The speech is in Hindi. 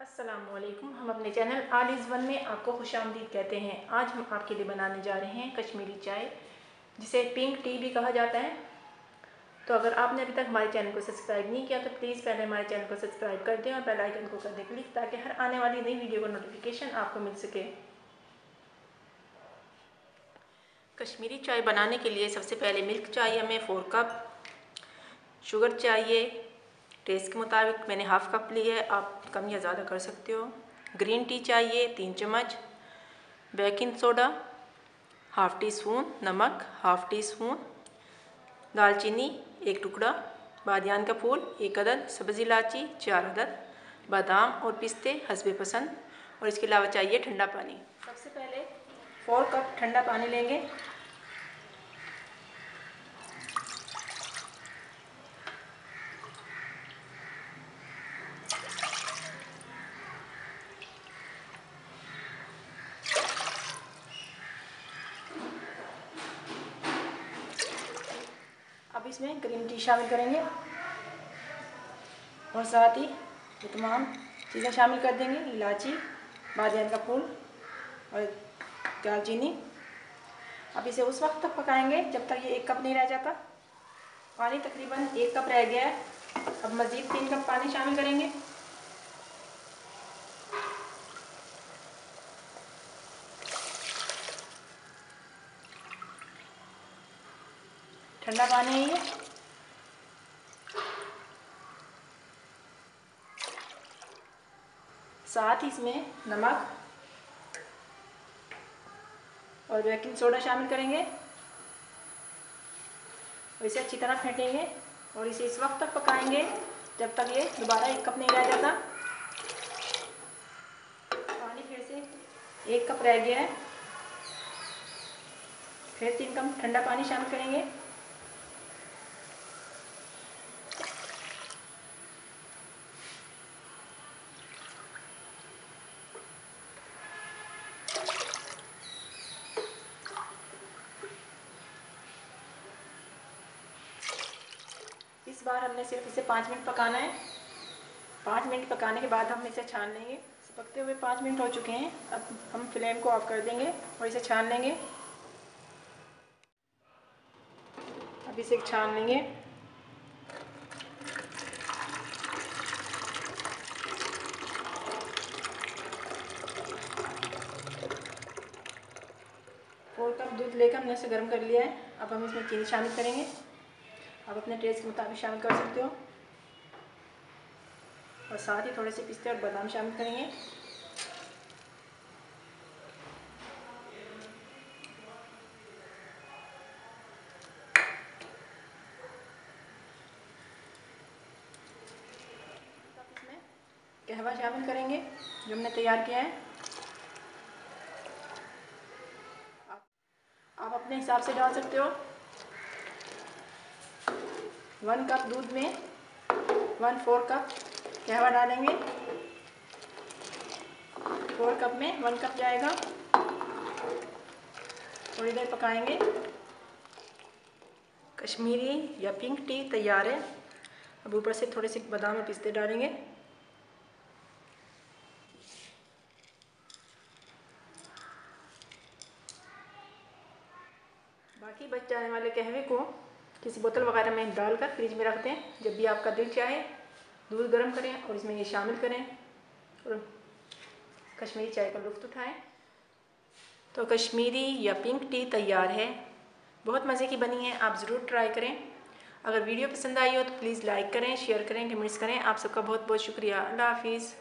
असलकुम हम अपने चैनल आल इज़ वन में आपको खुश आमदीद कहते हैं आज हम आपके लिए बनाने जा रहे हैं कश्मीरी चाय जिसे पिंक टी भी कहा जाता है तो अगर आपने अभी तक हमारे चैनल को सब्सक्राइब नहीं किया तो प्लीज़ पहले हमारे चैनल को सब्सक्राइब कर दें और बेल आइकन को कर दें क्लिक ताकि हर आने वाली नई वीडियो का नोटिफिकेशन आपको मिल सके कश्मीरी चाय बनाने के लिए सबसे पहले मिल्क चाहिए हमें, फ़ोर कप। शुगर चाहिए, टेस्ट के मुताबिक मैंने हाफ़ कप ली है, आप कम या ज़्यादा कर सकते हो। ग्रीन टी चाहिए, तीन चम्मच। Baking soda, half teaspoon नमक, हाफ़ टी स्पून। दालचीनी, एक टुकड़ा। बादियान का फूल, एक अदद। सब्ज़ी इलायची, चार अदद। बादाम और पिस्ते हसबे पसंद। और इसके अलावा चाहिए ठंडा पानी। सबसे पहले फोर कप ठंडा पानी लेंगे। इसमें ग्रीन टी शामिल करेंगे। और साथ ही ये तमाम चीज़ें शामिल कर देंगे, इलायची बादियान का फूल और दालचीनी। अब इसे उस वक्त तक पकाएँगे जब तक ये एक कप नहीं रह जाता। पानी तकरीबन एक कप रह गया है। अब मज़ीद तीन कप पानी शामिल करेंगे। ठंडा पानी है ये। साथ ही इसमें नमक और बेकिंग सोडा शामिल करेंगे। और इसे अच्छी तरह फेंटेंगे और इसे इस वक्त तक पकाएँगे जब तक ये दोबारा एक कप नहीं रह जाता। पानी फिर से एक कप रह गया है। फिर तीन कप ठंडा पानी शामिल करेंगे। इस बार हमने सिर्फ़ इसे पाँच मिनट पकाना है। पाँच मिनट पकाने के बाद हम इसे छान लेंगे। पकते हुए पाँच मिनट हो चुके हैं। अब हम फ्लेम को ऑफ़ कर देंगे और इसे छान लेंगे। अब इसे छान लेंगे। फोर कप दूध लेकर हमने इसे गर्म कर लिया है। अब हम इसमें चीनी शामिल करेंगे। आप अपने टेस्ट के मुताबिक शामिल कर सकते हो। और साथ ही थोड़े से पिस्ते और बादाम शामिल करेंगे। कहवा शामिल करेंगे, जो हमने तैयार किया है। आप अपने हिसाब से डाल सकते हो। वन कप दूध में, वन फोर कप कहवा डालेंगे? फोर कप में वन कप जाएगा। थोड़ी देर पकाएँगे। कश्मीरी या पिंक टी तैयार है। अब ऊपर से थोड़े से बादाम और पिस्ते डालेंगे। बाकी बच जाने वाले कहवे को किसी बोतल वगैरह में डालकर फ्रिज में रख दें जब भी आपका दिल चाहे, दूध गर्म करें और इसमें ये शामिल करें और कश्मीरी चाय का लुत्फ़ उठाएँ। तो कश्मीरी या पिंक टी तैयार है। बहुत मज़े की बनी है, आप ज़रूर ट्राई करें। अगर वीडियो पसंद आई हो तो प्लीज़ लाइक करें, शेयर करें, कमेंट्स करें। आप सबका बहुत बहुत शुक्रिया। अल्लाह हाफिज़।